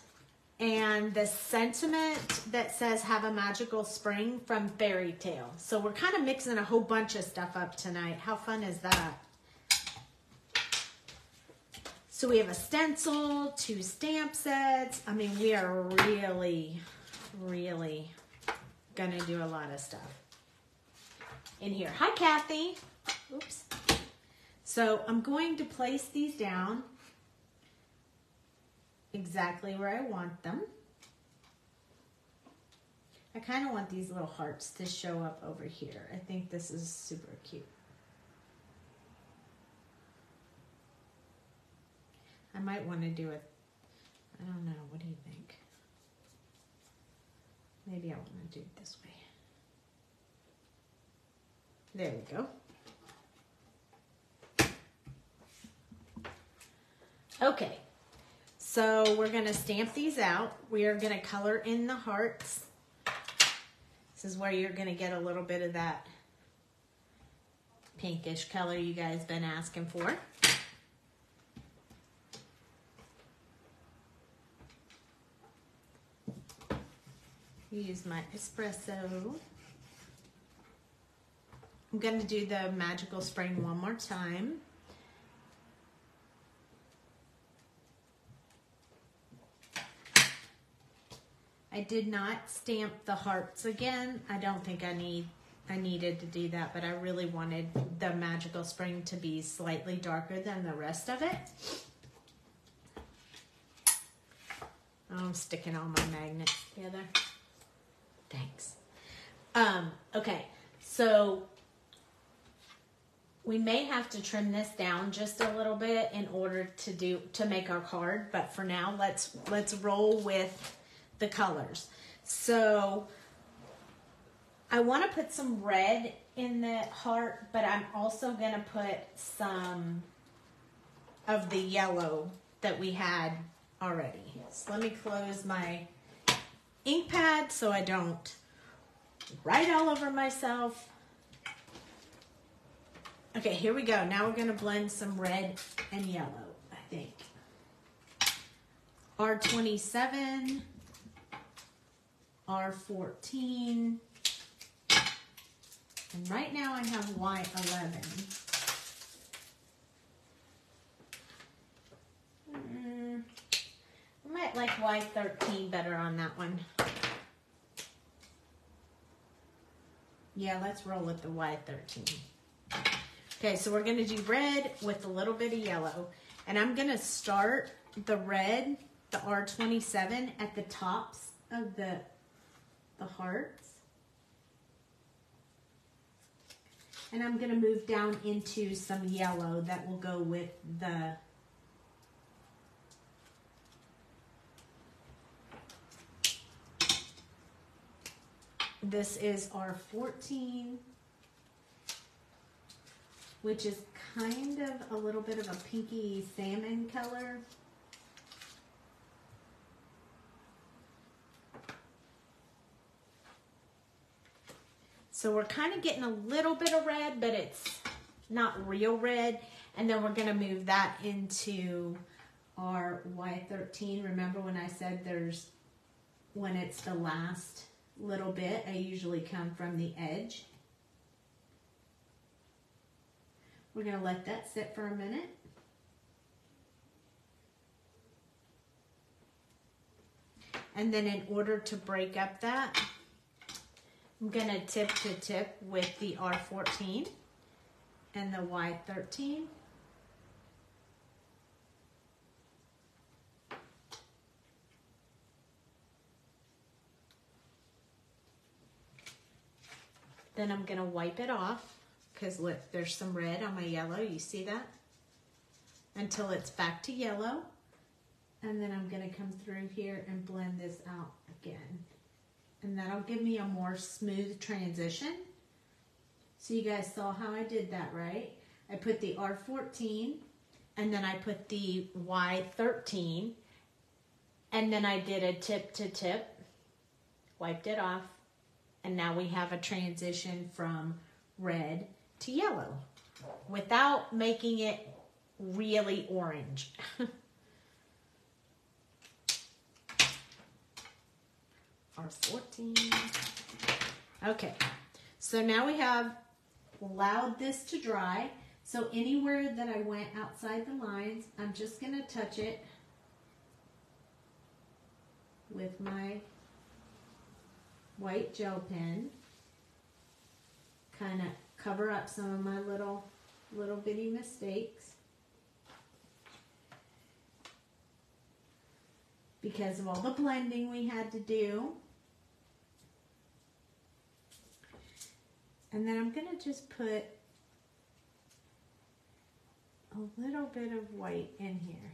and the sentiment that says have a magical spring from Fairy Tale. So we're kind of mixing a whole bunch of stuff up tonight. How fun is that? So we have a stencil, two stamp sets. I mean, we are really, really gonna do a lot of stuff in here. Hi, Kathy. Oops. So I'm going to place these down exactly where I want them. I kind of want these little hearts to show up over here. I think this is super cute. I might want to do it. I don't know. What do you think? Maybe I want to do it this way. There we go. Okay, so we're going to stamp these out. We are going to color in the hearts. This is where you're going to get a little bit of that pinkish color you guys been asking for. Use my espresso. I'm going to do the magical spring one more time. I did not stamp the hearts again. I don't think I need I needed to do that, but I really wanted the magical spring to be slightly darker than the rest of it. Oh, I'm sticking all my magnets together. Thanks. Um, okay, so we may have to trim this down just a little bit in order to do to make our card, but for now let's let's roll with the colors. So I want to put some red in the heart, but I'm also going to put some of the yellow that we had already. So let me close my ink pad so I don't write all over myself. Okay, here we go. Now we're to blend some red and yellow, I think. R27, R14, and right now I have Y11. Mm, I might like Y13 better on that one. Yeah, let's roll with the Y13. Okay, so we're gonna do red with a little bit of yellow. And I'm gonna start the red, the R27, at the tops of the, the hearts. And I'm gonna move down into some yellow that will go with the This is our 14, which is kind of a little bit of a pinky salmon color. So we're kind of getting a little bit of red, but it's not real red. And then we're gonna move that into our Y13. Remember when I said there's, when it's the last little bit, I usually come from the edge. We're gonna let that sit for a minute. And then in order to break up that, I'm gonna tip to tip with the R14 and the Y13. Then I'm gonna wipe it off because look, there's some red on my yellow. You see that? Until it's back to yellow. And then I'm gonna come through here and blend this out again. And that'll give me a more smooth transition. So you guys saw how I did that, right? I put the R14 and then I put the Y13 and then I did a tip to tip, wiped it off, and now we have a transition from red to yellow without making it really orange. R14. Okay, so now we have allowed this to dry. So anywhere that I went outside the lines, I'm just gonna touch it with my white gel pen. Kind of cover up some of my little, little bitty mistakes. Because of all the blending we had to do. And then I'm gonna just put a little bit of white in here.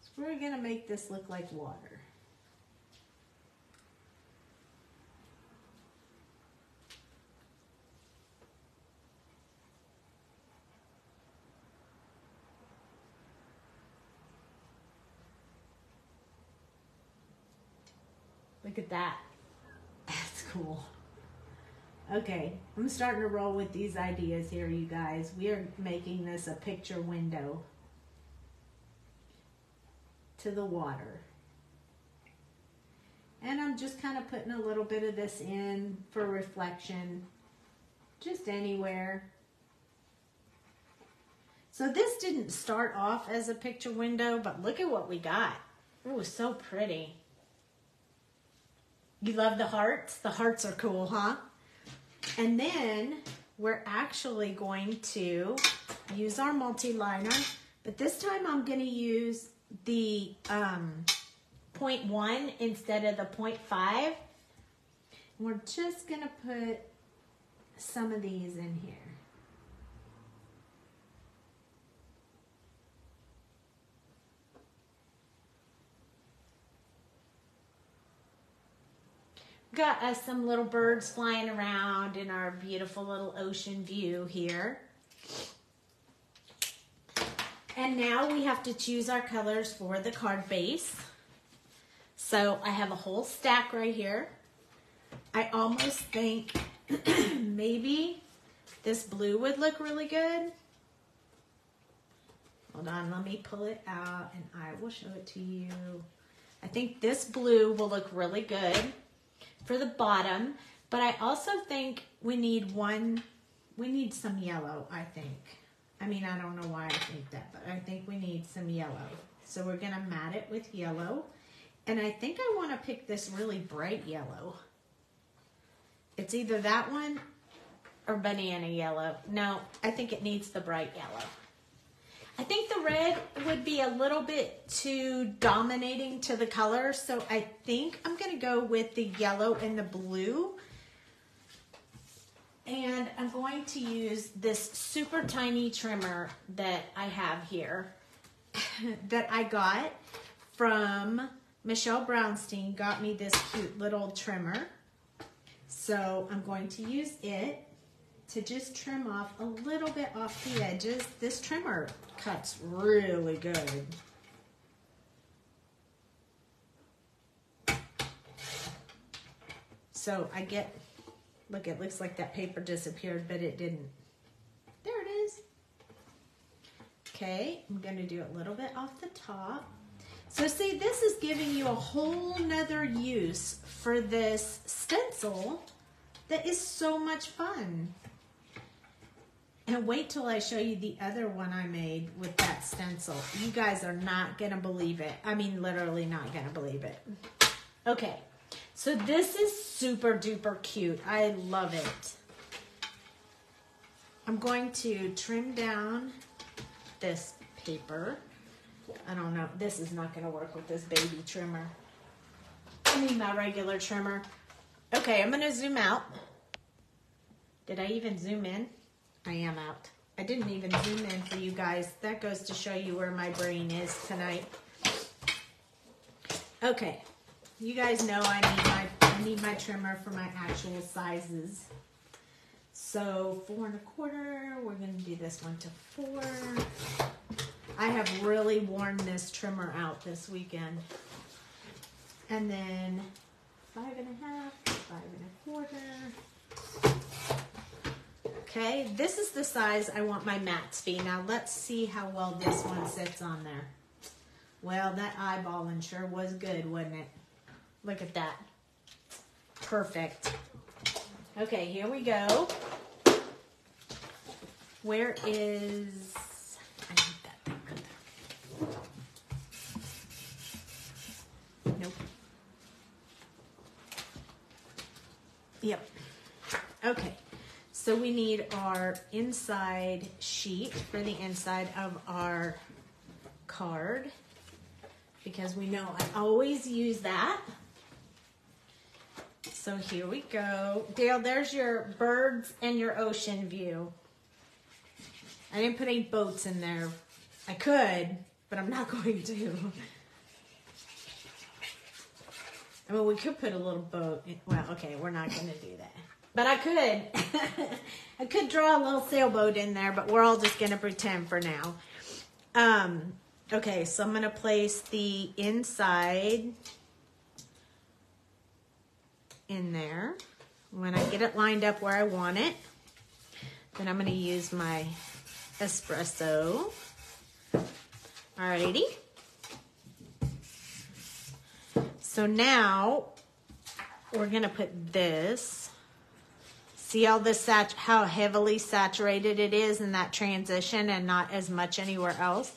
So we're gonna make this look like water. Look at that. That's cool. Okay, I'm starting to roll with these ideas here, you guys. We are making this a picture window to the water. And I'm just kind of putting a little bit of this in for reflection, just anywhere. So this didn't start off as a picture window, but look at what we got. It was so pretty. You love the hearts? The hearts are cool, huh? And then we're actually going to use our multi-liner, but this time I'm going to use the um, 0.1 instead of the 0.5. We're just going to put some of these in here. Got us some little birds flying around in our beautiful little ocean view here. And now we have to choose our colors for the card base. So I have a whole stack right here. I almost think maybe this blue would look really good. Hold on, let me pull it out and I will show it to you. I think this blue will look really good for the bottom, but I also think we need one, we need some yellow, I think. I mean, I don't know why I think that, but I think we need some yellow. So we're gonna mat it with yellow. And I think I wanna pick this really bright yellow. It's either that one or banana yellow. No, I think it needs the bright yellow. I think the red would be a little bit too dominating to the color, so I think I'm gonna go with the yellow and the blue. And I'm going to use this super tiny trimmer that I have here that I got from Michelle Brownstein got me this cute little trimmer. So I'm going to use it to just trim off a little bit off the edges. This trimmer cuts really good. So I get, look, it looks like that paper disappeared, but it didn't. There it is. Okay, I'm gonna do a little bit off the top. So see, this is giving you a whole nother use for this stencil that is so much fun. And wait till I show you the other one I made with that stencil. You guys are not gonna believe it. I mean, literally not gonna believe it. Okay, so this is super duper cute. I love it. I'm going to trim down this paper. I don't know. This is not going to work with this baby trimmer. I need my regular trimmer. Okay, I'm going to zoom out. Did I even zoom in? I am out. I didn't even zoom in for you guys. That goes to show you where my brain is tonight. Okay, you guys know I need my I need my trimmer for my actual sizes. So four and a quarter, we're gonna do this one to four. I have really worn this trimmer out this weekend. And then five and a half, five and a quarter. Okay, this is the size I want my mats to be. Now let's see how well this one sits on there. Well, that eyeballing sure was good, wasn't it? Look at that. Perfect. Okay, here we go. Where is I need that thing. Nope. Yep. We need our inside sheet for the inside of our card because we know I always use that. So here we go. Dale, there's your birds and your ocean view. I didn't put any boats in there. I could, but I'm not going to. I mean, we could put a little boat. In, well, okay, we're not going to do that. But I could. I could draw a little sailboat in there, but we're all just going to pretend for now. Um, okay, so I'm going to place the inside in there. When I get it lined up where I want it, then I'm going to use my espresso. Alrighty. So now we're gonna put this. See all this sat how heavily saturated it is in that transition and not as much anywhere else.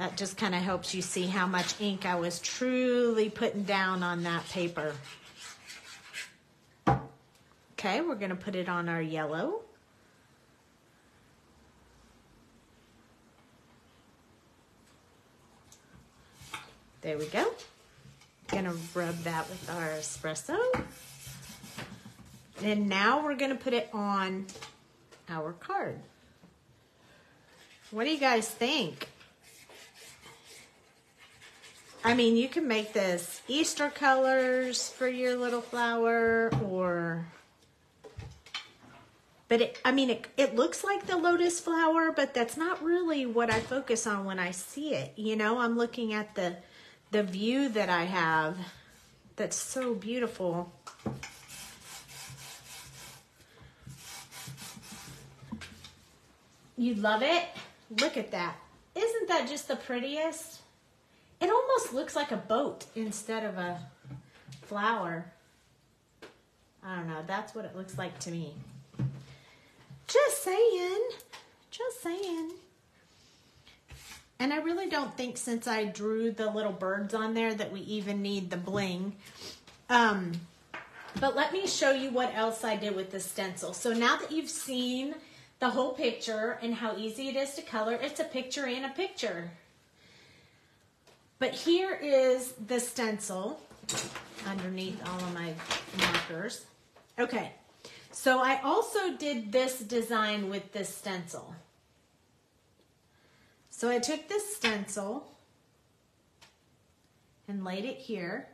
That just kind of helps you see how much ink I was truly putting down on that paper. Okay, we're gonna put it on our yellow. There we go. Gonna rub that with our espresso. And now we're gonna put it on our card. What do you guys think? I mean, you can make this Easter colors for your little flower or but it, I mean, it, it looks like the lotus flower, but that's not really what I focus on when I see it. You know, I'm looking at the the view that I have that's so beautiful. You love it? Look at that. Isn't that just the prettiest? It almost looks like a boat instead of a flower. I don't know. That's what it looks like to me. Just saying. Just saying. And I really don't think since I drew the little birds on there that we even need the bling. Um, but let me show you what else I did with the stencil. So now that you've seen the whole picture and how easy it is to color, it's a picture in a picture. But here is the stencil underneath all of my markers. Okay, so I also did this design with this stencil. So I took this stencil and laid it here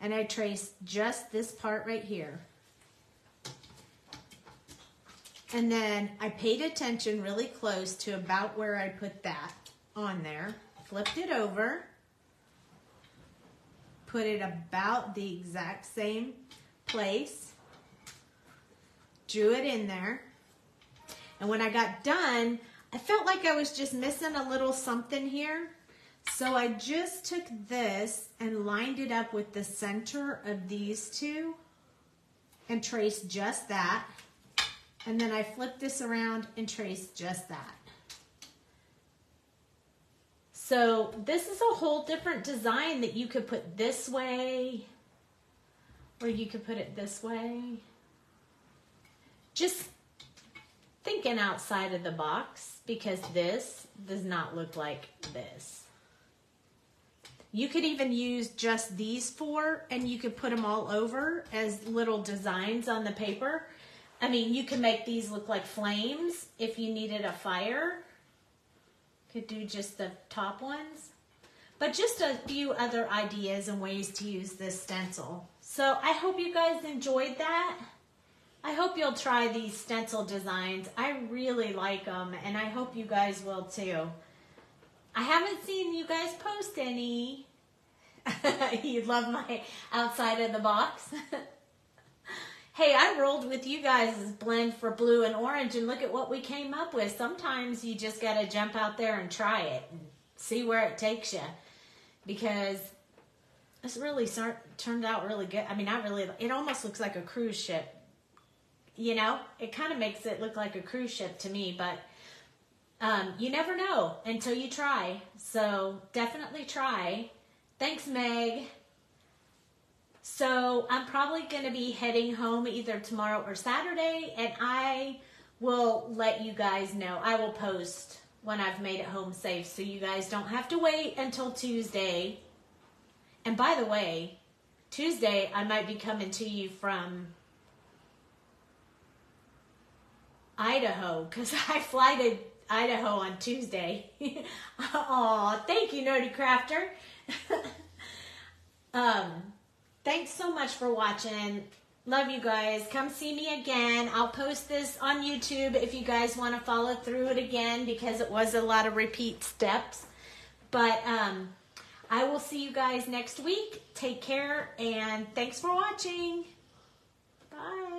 and I traced just this part right here. And then I paid attention really close to about where I put that on there, flipped it over, put it about the exact same place, drew it in there, And when I got done, I felt like I was just missing a little something here. So I just took this and lined it up with the center of these two and traced just that. And then I flip this around and trace just that. So this is a whole different design that you could put this way or you could put it this way. Just thinking outside of the box because this does not look like this. You could even use just these four and you could put them all over as little designs on the paper. I mean, you can make these look like flames if you needed a fire. Could do just the top ones. But just a few other ideas and ways to use this stencil. So I hope you guys enjoyed that. I hope you'll try these stencil designs. I really like them and I hope you guys will too. I haven't seen you guys post any. you love my outside of the box. hey, I rolled with you guys' blend for blue and orange and look at what we came up with. Sometimes you just got to jump out there and try it and see where it takes you because this really turned out really good. I mean, I really, it almost looks like a cruise ship you know, it kind of makes it look like a cruise ship to me, but um, you never know until you try. So definitely try. Thanks, Meg. So I'm probably going to be heading home either tomorrow or Saturday, and I will let you guys know. I will post when I've made it home safe so you guys don't have to wait until Tuesday. And by the way, Tuesday I might be coming to you from Idaho because I fly to Idaho on Tuesday. Aw, thank you, Nerdy Crafter. um, thanks so much for watching. Love you guys. Come see me again. I'll post this on YouTube if you guys want to follow through it again because it was a lot of repeat steps. But um, I will see you guys next week. Take care and thanks for watching. Bye.